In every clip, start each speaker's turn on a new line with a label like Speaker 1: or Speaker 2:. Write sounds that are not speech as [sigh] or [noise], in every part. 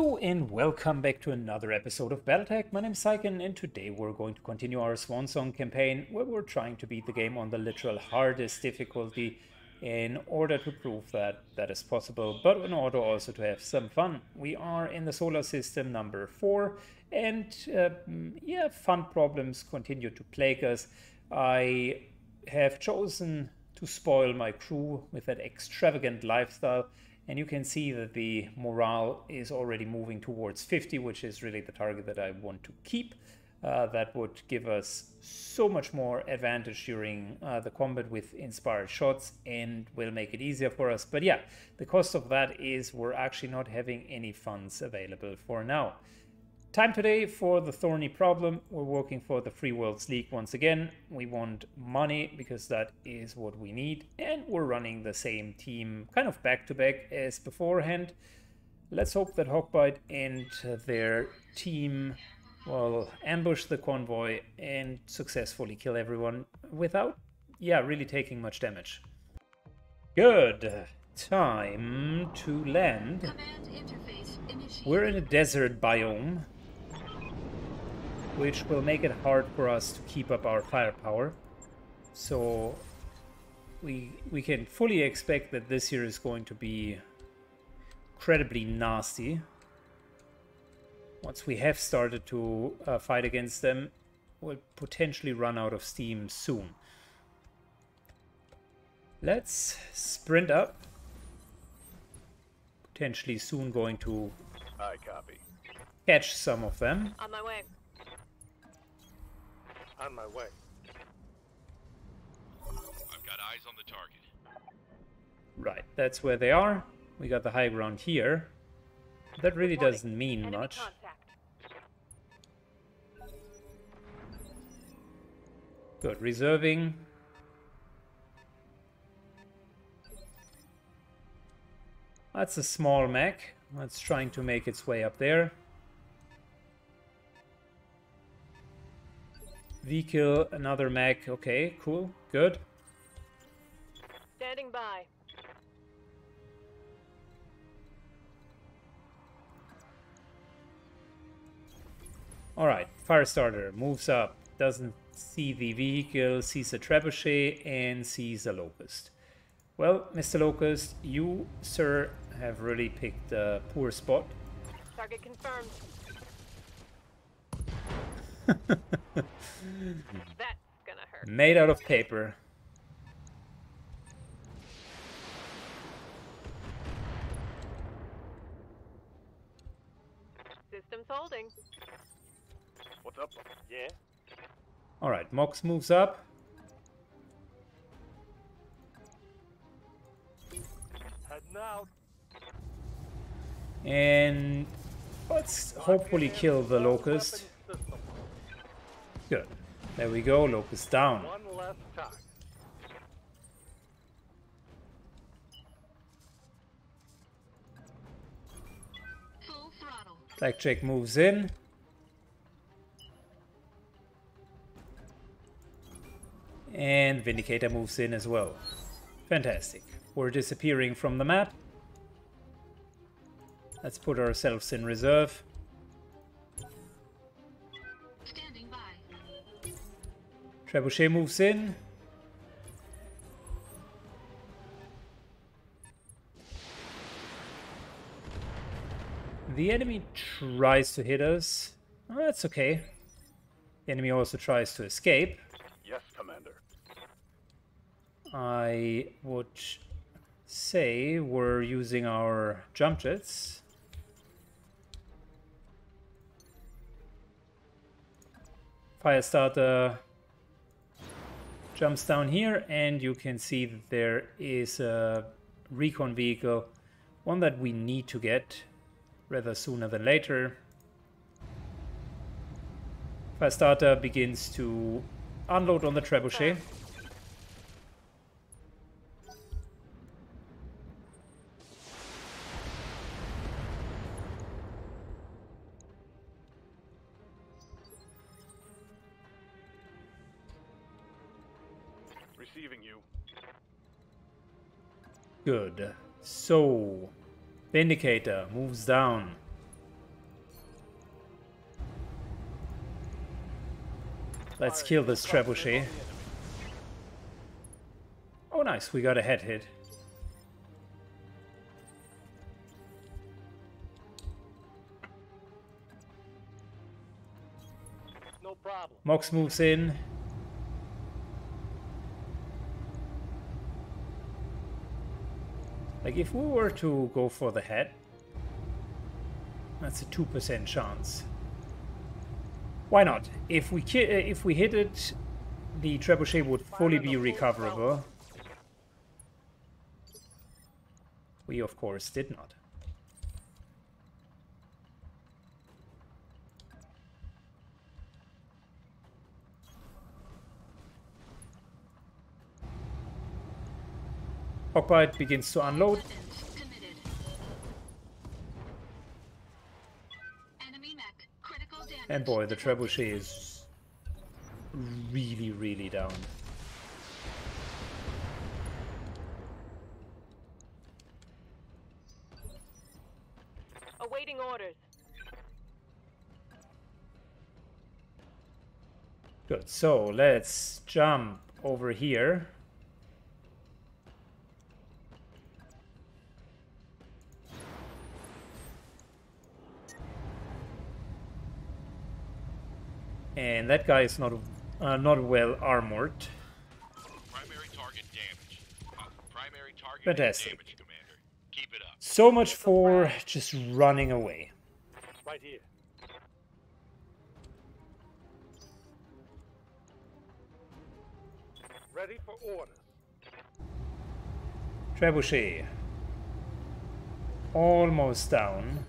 Speaker 1: Hello and welcome back to another episode of Battletech. My name is Syken and today we're going to continue our Swan Song campaign where we're trying to beat the game on the literal hardest difficulty in order to prove that that is possible, but in order also to have some fun. We are in the solar system number 4 and uh, yeah, fun problems continue to plague us. I have chosen to spoil my crew with that extravagant lifestyle and you can see that the morale is already moving towards 50, which is really the target that I want to keep. Uh, that would give us so much more advantage during uh, the combat with inspired shots and will make it easier for us. But yeah, the cost of that is we're actually not having any funds available for now. Time today for the thorny problem. We're working for the Free Worlds League once again. We want money because that is what we need. And we're running the same team kind of back to back as beforehand. Let's hope that Hawkbite and their team will ambush the convoy and successfully kill everyone without, yeah, really taking much damage. Good. Time to land. We're in a desert biome which will make it hard for us to keep up our firepower. So we we can fully expect that this year is going to be incredibly nasty. Once we have started to uh, fight against them, we'll potentially run out of steam soon. Let's sprint up. Potentially soon going to
Speaker 2: I copy.
Speaker 1: catch some of them.
Speaker 3: On my way.
Speaker 2: On my way.
Speaker 4: I've got eyes on the target.
Speaker 1: Right, that's where they are. We got the high ground here. That really
Speaker 3: Reporting.
Speaker 1: doesn't mean
Speaker 3: Enemy
Speaker 1: much.
Speaker 3: contact.
Speaker 1: Good, reserving. That's a small mech. That's trying to make its way up there. Vehicle, another mech. Okay, cool, good.
Speaker 3: Standing by.
Speaker 1: Alright, Firestarter moves up, doesn't see the vehicle, sees a trebuchet, and sees a locust. Well, Mr. Locust, you, sir, have really picked a poor spot.
Speaker 3: Target confirmed. That's gonna hurt.
Speaker 1: Made out of paper.
Speaker 3: Systems holding.
Speaker 2: What's up? Yeah?
Speaker 1: Alright, Mox moves up.
Speaker 2: Heading out.
Speaker 1: And let's hopefully kill the locust.
Speaker 2: Weapons system.
Speaker 1: Good. There we go, locust down.
Speaker 2: One less time.
Speaker 1: Blackjack moves in. And Vindicator moves in as well. Fantastic. We're disappearing from the map. Let's put ourselves in reserve. Trebuchet moves in. The enemy tries to hit us. Oh, that's okay. The enemy also tries to escape.
Speaker 2: Yes, Commander.
Speaker 1: I would say we're using our jump jets. Firestarter jumps down here and you can see that there is a recon vehicle, one that we need to get rather sooner than later. Firestarter begins to unload on the trebuchet.
Speaker 2: Receiving you.
Speaker 1: Good. So, Vindicator moves down. Let's kill this trebuchet. Oh, nice. We got a head hit.
Speaker 2: No problem.
Speaker 1: Mox moves in. Like, if we were to go for the head, that's a 2% chance. Why not? If we if we hit it, the trebuchet would fully be recoverable. We, of course, did not. Hawkbite begins to unload.
Speaker 5: Weapons committed. Enemy mech. Critical damage.
Speaker 1: And boy, the trebuchet is really, really down.
Speaker 3: Awaiting orders.
Speaker 1: Good, so let's jump over here. And that guy is not uh, not well armored.
Speaker 4: Primary target damage. Uh, primary target
Speaker 1: Fantastic.
Speaker 4: damage, Commander. Keep it up.
Speaker 1: So much for just running away.
Speaker 2: Right here. Ready for orders.
Speaker 1: Trebuchet. Almost down.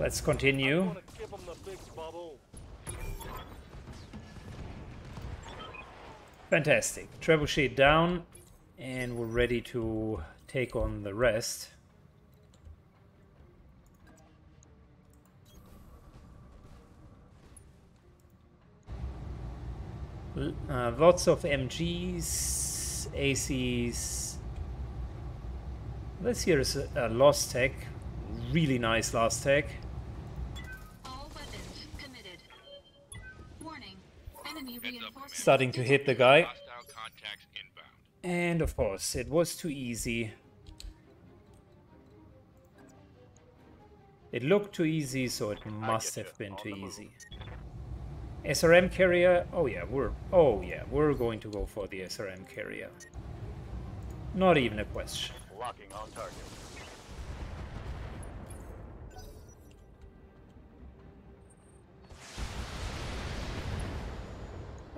Speaker 1: Let's continue.
Speaker 2: gonna give 'em the big bubble.
Speaker 1: Fantastic. Trebuchet down, and we're ready to take on the rest. Uh, lots of MGs, ACs. This here is a, a lost tech. Really nice lost tech. Starting to hit the guy. And of course, it was too easy. It looked too easy, so it must have been too easy. SRM carrier? Oh yeah, we're oh yeah, we're going to go for the SRM carrier. Not even a question.
Speaker 2: Locking on target.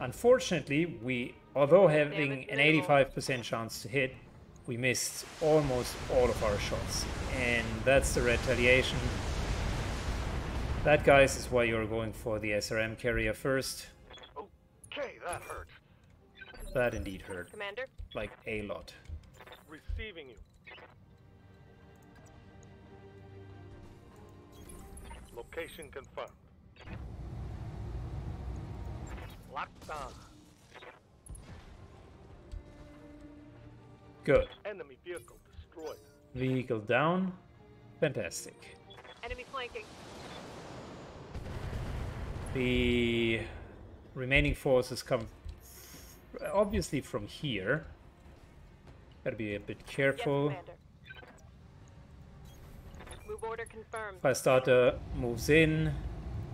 Speaker 1: Unfortunately, we although having an 85% chance to hit, we missed almost all of our shots. And that's the retaliation. That guys is why you're going for the SRM carrier first.
Speaker 2: Okay, that hurt.
Speaker 1: That indeed hurt.
Speaker 3: Commander,
Speaker 1: Like a lot.
Speaker 2: Receiving you. Location confirmed. Locked on.
Speaker 1: Good.
Speaker 2: Enemy vehicle destroyed.
Speaker 1: Vehicle down. Fantastic.
Speaker 3: enemy flanking.
Speaker 1: The remaining forces come obviously from here. Gotta be a bit careful.
Speaker 3: Commander. Move order confirmed.
Speaker 1: Firestarter moves in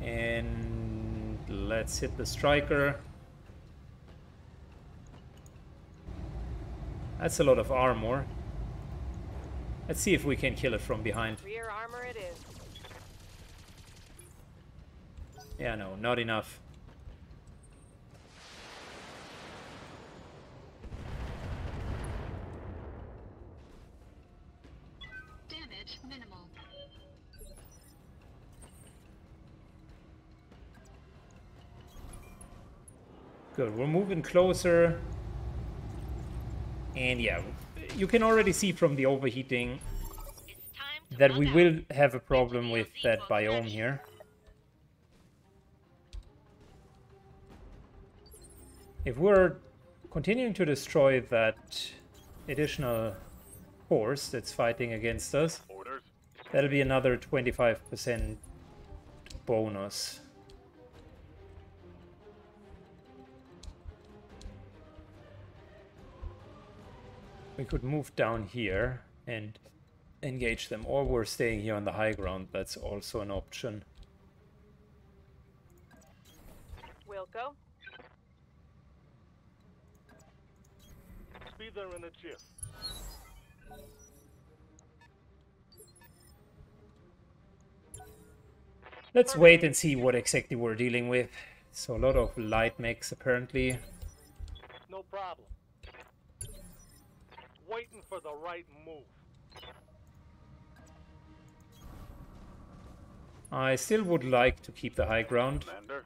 Speaker 1: and let's hit the striker. That's a lot of armor. Let's see if we can kill it from behind.
Speaker 3: Rear armor it is.
Speaker 1: Yeah, no, not enough. Good, we're moving closer. And yeah, you can already see from the overheating
Speaker 5: It's time to
Speaker 1: that we will have a problem with that biome here. If we're continuing to destroy that additional force that's fighting against us, that'll be another 25% bonus. We could move down here and engage them, or we're staying here on the high ground. That's also an option.
Speaker 3: Wilco,
Speaker 2: Be there in a jiff.
Speaker 1: Let's wait and see what exactly we're dealing with. So a lot of light mechs apparently.
Speaker 2: No problem. Waiting for the right move.
Speaker 1: I still would like to keep the high ground.
Speaker 2: Commander.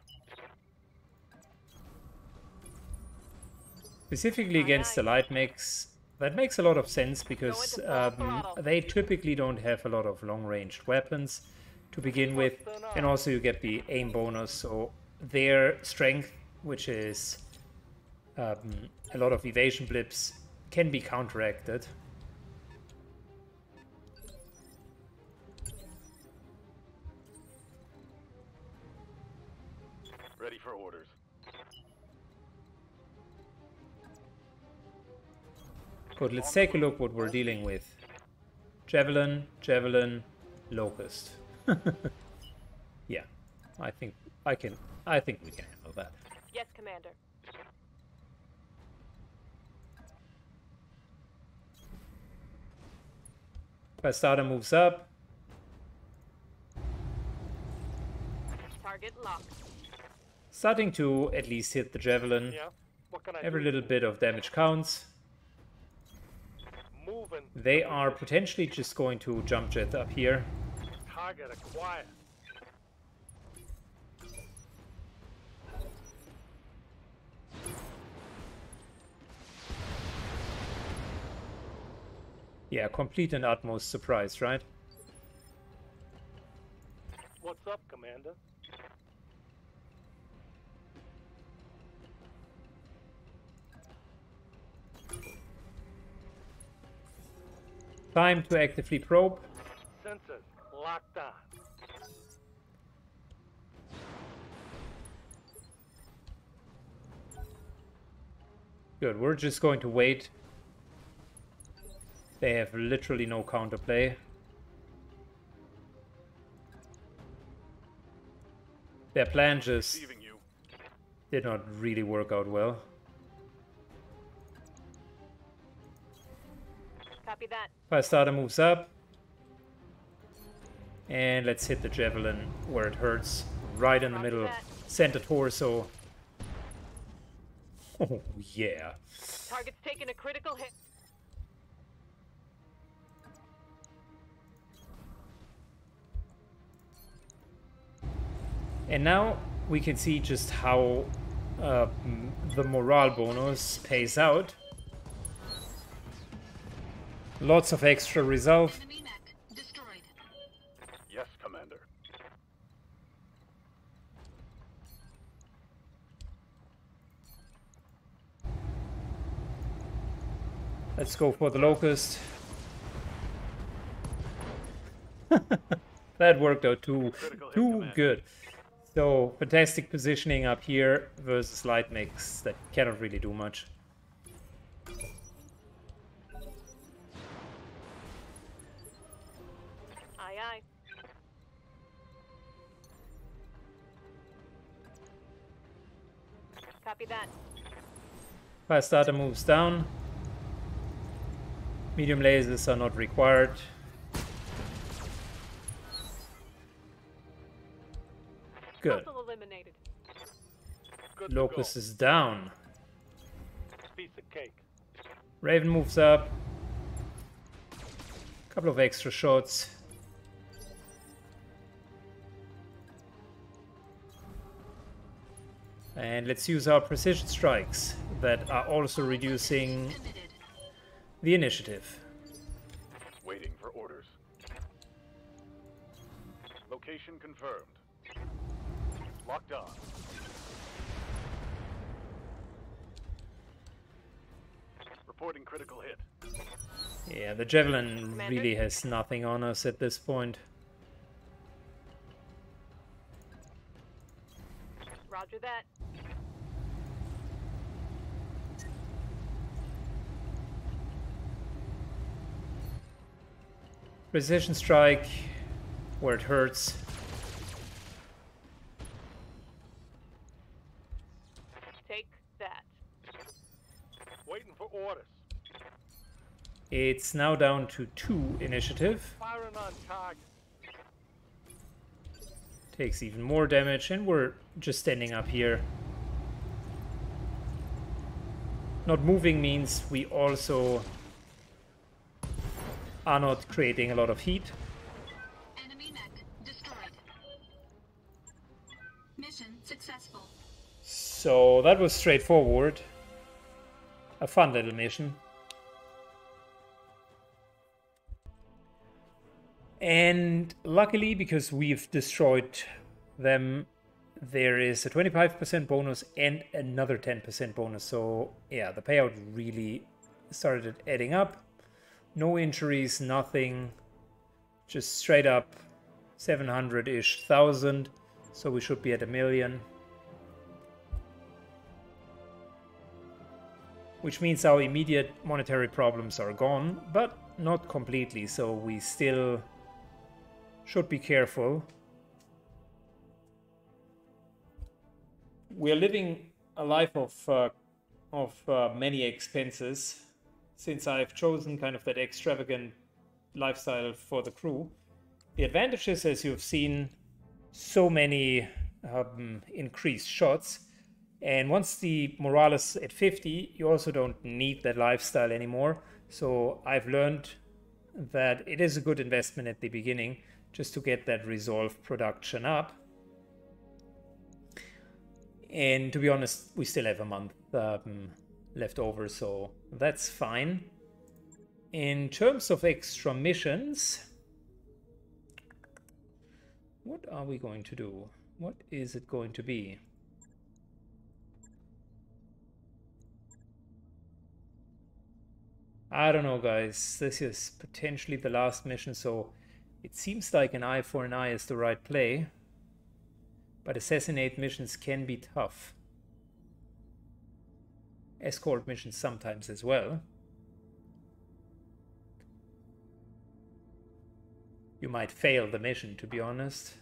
Speaker 1: Specifically against the light mechs, that makes a lot of sense because
Speaker 3: Going to full
Speaker 1: um, they typically don't have a lot of long-ranged weapons to begin with, and also you get the aim bonus, so their strength, which is um, a lot of evasion pips, can be counteracted.
Speaker 2: Ready for orders.
Speaker 1: But let's take a look what we're dealing with. Javelin, Javelin, Locust. [laughs] yeah, I think I can. I think we can handle that.
Speaker 3: yes, Commander.
Speaker 1: Bastarda moves up.
Speaker 3: Target locked.
Speaker 1: Starting to at least hit the Javelin.
Speaker 2: Yeah? What can I
Speaker 1: Every
Speaker 2: do?
Speaker 1: little bit of damage counts.
Speaker 2: Moving.
Speaker 1: They are potentially just going to jump jet up here.
Speaker 2: Target acquired.
Speaker 1: Yeah, complete and utmost surprise, right?
Speaker 2: What's up, Commander?
Speaker 1: Time to actively probe.
Speaker 2: Sensors locked on.
Speaker 1: Good, we're just going to wait. They have literally no counterplay. Their plan just did not really work out well.
Speaker 3: Copy that.
Speaker 1: Firestarter moves up. And let's hit the javelin where it hurts. Right in the
Speaker 3: Roger
Speaker 1: middle,
Speaker 3: that.
Speaker 1: center torso. Oh, yeah.
Speaker 3: Target's taking a critical hit.
Speaker 1: And now we can see just how uh, the morale bonus pays out. Lots of extra resolve.
Speaker 5: Enemy mech destroyed.
Speaker 2: Yes, Commander.
Speaker 1: Let's go for the locust. [laughs] that worked out too,
Speaker 2: Critical hit,
Speaker 1: too
Speaker 2: Commander.
Speaker 1: So fantastic positioning up here versus light mechs that cannot really do much.
Speaker 3: Aye, aye. Copy that.
Speaker 1: Firestarter moves down. Medium lasers are not required. Good.
Speaker 3: Hostile eliminated.
Speaker 2: Good to
Speaker 1: Locust is down.
Speaker 2: Piece of cake.
Speaker 1: Raven moves up. Couple of extra shots. And let's use our precision strikes that are also reducing the initiative.
Speaker 2: Waiting for orders. Location confirmed. Locked on. Reporting critical hit.
Speaker 1: Yeah, the Javelin
Speaker 3: Commander?
Speaker 1: really has nothing on us at this point.
Speaker 3: Roger that.
Speaker 1: Precision strike where it hurts.
Speaker 3: Take that.
Speaker 2: Waiting for orders.
Speaker 1: It's now down to two initiative.
Speaker 2: Firing on target.
Speaker 1: Takes even more damage, and we're just standing up here. Not moving means we also are not creating a lot of heat.
Speaker 5: Enemy mech destroyed. Mission successful.
Speaker 1: So that was straightforward. A fun little mission. And luckily, because we've destroyed them, there is a 25% bonus and another 10% bonus. So, yeah, the payout really started adding up. No injuries, nothing. Just straight up 700 ish thousand. So, we should be at a million. Which means our immediate monetary problems are gone, but not completely. So, we still should be careful. We are living a life of uh, of uh, many expenses since I've chosen kind of that extravagant lifestyle for the crew. The advantages, as you've seen, so many um, increased shots. And once the morale is at 50, you also don't need that lifestyle anymore. So I've learned that it is a good investment at the beginning just to get that resolve production up. And to be honest, we still have a month um, left over, so that's fine. In terms of extra missions, what are we going to do? What is it going to be? I don't know, guys. This is potentially the last mission, so it seems like an eye for an eye is the right play. But assassinate missions can be tough. Escort missions sometimes as well. You might fail the mission, to be honest.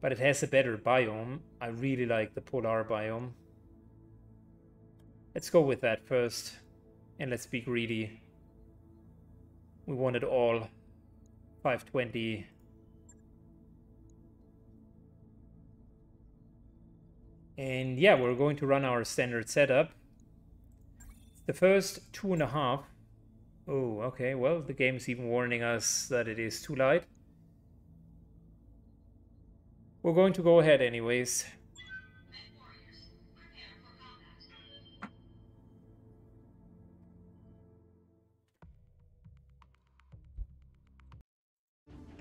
Speaker 1: But it has a better biome. I really like the polar biome. Let's go with that first. And let's be greedy. We want it all. 520. And yeah, we're going to run our standard setup. The first two and a half. Oh, okay. Well, the game's even warning us that it is too light. We're going to go ahead anyways.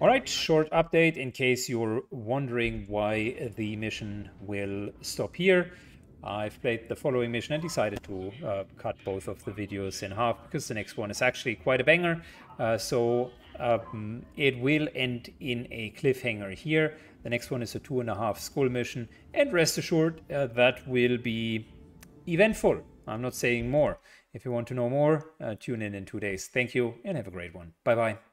Speaker 1: Alright, short update in case you're wondering why the mission will stop here. I've played the following mission and decided to uh, cut both of the videos in half because the next one is actually quite a banger. Uh, so um, it will end in a cliffhanger here. The next one is a two and a half skull mission and rest assured uh, that will be eventful. I'm not saying more. If you want to know more, uh, tune in in two days. Thank you and have a great one. Bye bye.